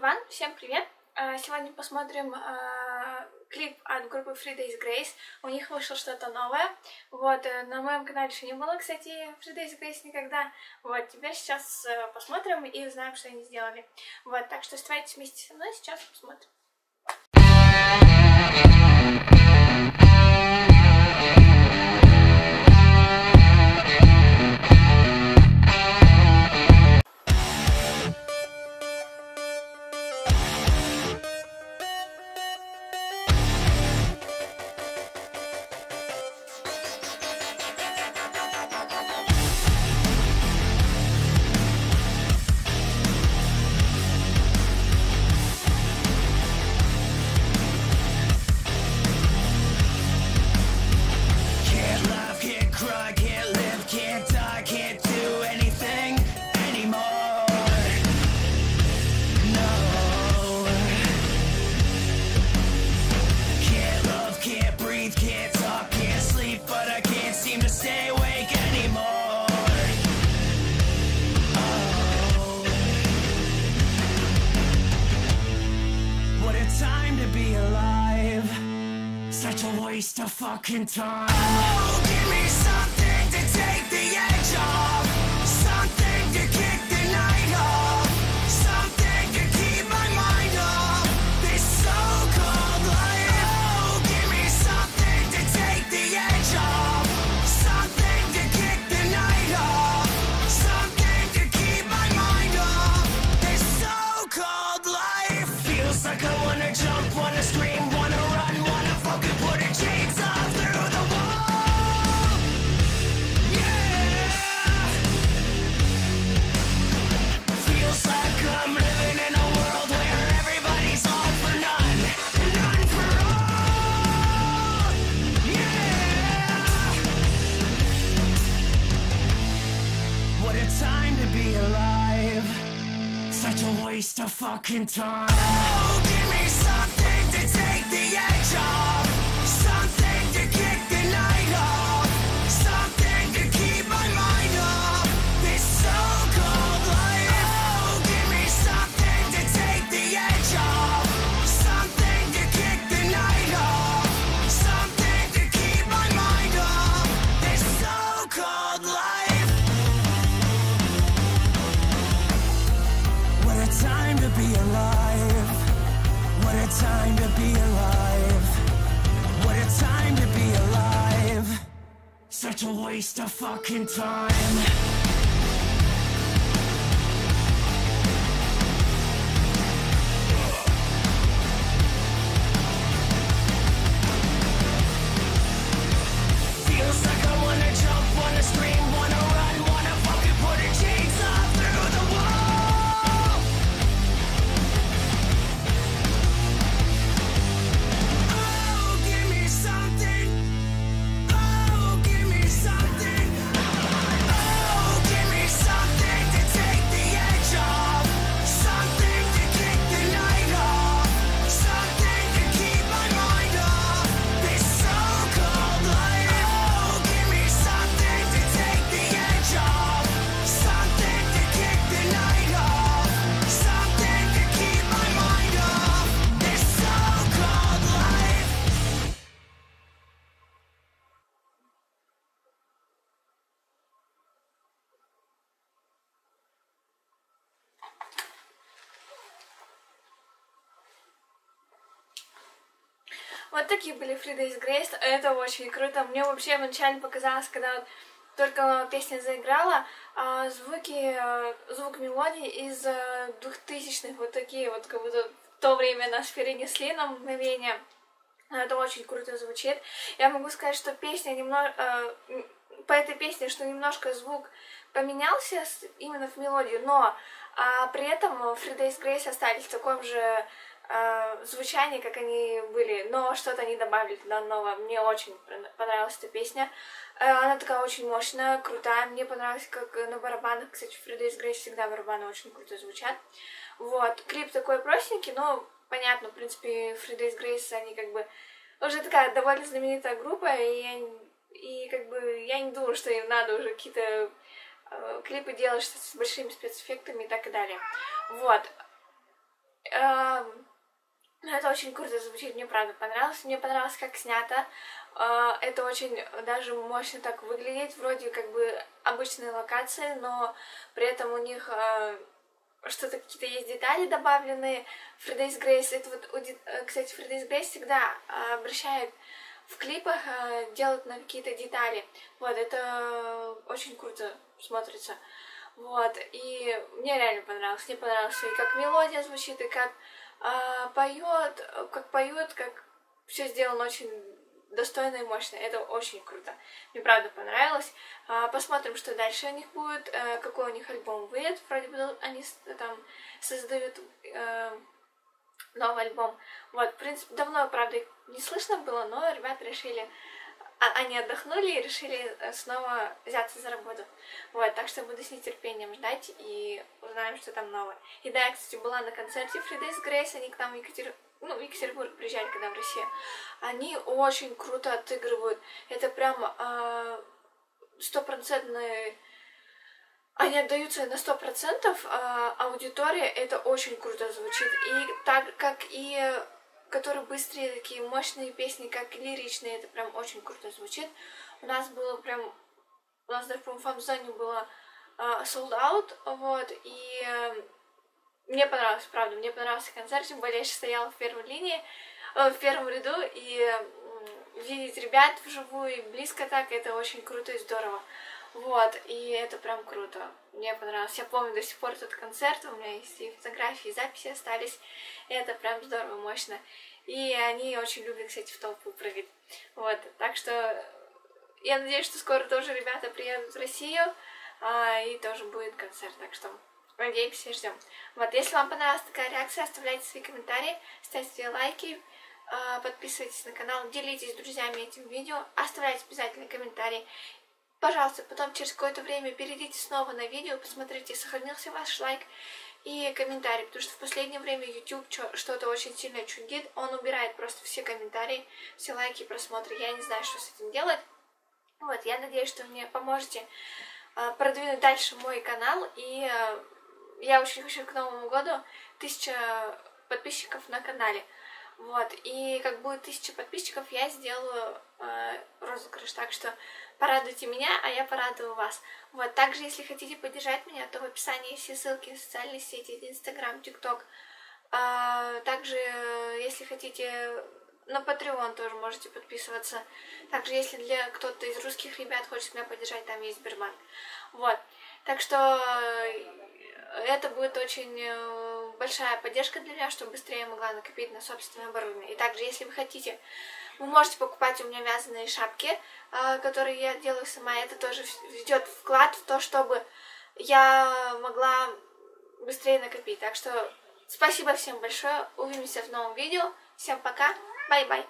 everyone! Всем привет! А, сегодня посмотрим э, клип от группы Three Days Grace. У них вышло что-то новое. Вот, э, на моем канале еще не было, кстати, Three Days Grace никогда. Вот, теперь сейчас э, посмотрим и узнаем, что они сделали. Вот, так что оставайтесь вместе со мной, сейчас посмотрим. Be alive. Such a waste of fucking time. Oh, give me something to take the edge off. Fucking time. Time to be alive. Such a waste of fucking time. Вот такие были Free Days Grace. Это очень круто. Мне вообще вначале показалось, когда вот только песня заиграла, а, звуки, э, звук мелодии из э, двухтысячных, вот такие вот, как будто в то время нас перенесли на мгновение. Это очень круто звучит. Я могу сказать, что песня немного... по этой песне, что немножко звук поменялся именно в мелодию, но а, при этом Free Days Grace остались в таком же э, звучании, как они были, но что-то они добавили туда новое. Мне очень пон- понравилась эта песня. Э, она такая очень мощная, крутая. Мне понравилось, как э, на барабанах, кстати, Free Days Grace всегда барабаны очень круто звучат. Вот, клип такой простенький, но понятно, в принципе, Free Days Grace, они как бы уже такая довольно знаменитая группа, и, я, и как бы я не думаю, что им надо уже какие-то э, клипы делать с большими спецэффектами и так и далее. Вот. Эм, ну, это очень круто звучит, мне правда понравилось. Мне понравилось, как снято. Э, это очень даже мощно так выглядит, вроде как бы обычные локации, но при этом у них э, что-то какие-то есть детали добавленные. Фридейс Грейс, это вот, э, кстати, Фридейс Грейс всегда обращает в клипах, делают на какие-то детали. Вот, это очень круто смотрится. Вот, и мне реально понравилось. Мне понравилось и как мелодия звучит, и как а, поет, как поет, как все сделано очень достойно и мощно. Это очень круто. Мне правда понравилось. А, посмотрим, что дальше у них будет, а, какой у них альбом выйдет. Вроде бы они там создают а, новый альбом. Вот, в принципе, давно, правда, не слышно было, но ребята решили они отдохнули и решили э, снова взяться за работу. Вот, так что буду с нетерпением ждать и узнаем, что там новое. И да, я, кстати, была на концерте Fridays Grace, они к нам в, Екатер... ну, в Екатеринбург приезжали, когда в Россию. Они очень круто отыгрывают. Это прям а, стопроцентные... Они отдаются на сто процентов, а аудитория это очень круто звучит. И так как и которые быстрые, такие мощные песни, как лиричные, это прям очень круто звучит. У нас было прям, у нас даже, по-моему, в фан-зоне было uh, sold out, вот, и uh, мне понравилось, правда, мне понравился концерт, тем более я стояла в первой линии, uh, в первом ряду, и видеть ребят вживую и близко так, это очень круто и здорово. Вот, и это прям круто. Мне понравилось. Я помню до сих пор этот концерт, у меня есть и фотографии, и записи остались. И это прям здорово, мощно. И они очень любят, кстати, в толпу прыгать. Вот, так что я надеюсь, что скоро тоже ребята приедут в Россию, а, и тоже будет концерт, так что надеемся и ждем. Вот, если вам понравилась такая реакция, оставляйте свои комментарии, ставьте лайки, а, подписывайтесь на канал, делитесь с друзьями этим видео, оставляйте обязательно комментарии. Пожалуйста, потом через какое-то время перейдите снова на видео, посмотрите, сохранился ваш лайк и комментарий, потому что в последнее время YouTube что-то очень сильно чудит, он убирает просто все комментарии, все лайки, просмотры, я не знаю, что с этим делать. Вот, я надеюсь, что мне поможете э, продвинуть дальше мой канал, и э, я очень хочу к Новому году тысяча подписчиков на канале. Вот, и как будет тысяча подписчиков, я сделаю э, розыгрыш, так что порадуйте меня, а я порадую вас. Вот, также, если хотите поддержать меня, то в описании все ссылки на социальные сети, Инстаграм, ТикТок. А, также, если хотите, на Patreon тоже можете подписываться. Также, если для кто-то из русских ребят хочет меня поддержать, там есть Сбербанк. Вот, так что это будет очень э, большая поддержка для меня, чтобы быстрее могла накопить на собственное оборудование. И также, если вы хотите, вы можете покупать у меня вязаные шапки, э, которые я делаю сама. Это тоже ведет вклад в то, чтобы я могла быстрее накопить. Так что спасибо всем большое. Увидимся в новом видео. Всем пока. Bye-bye.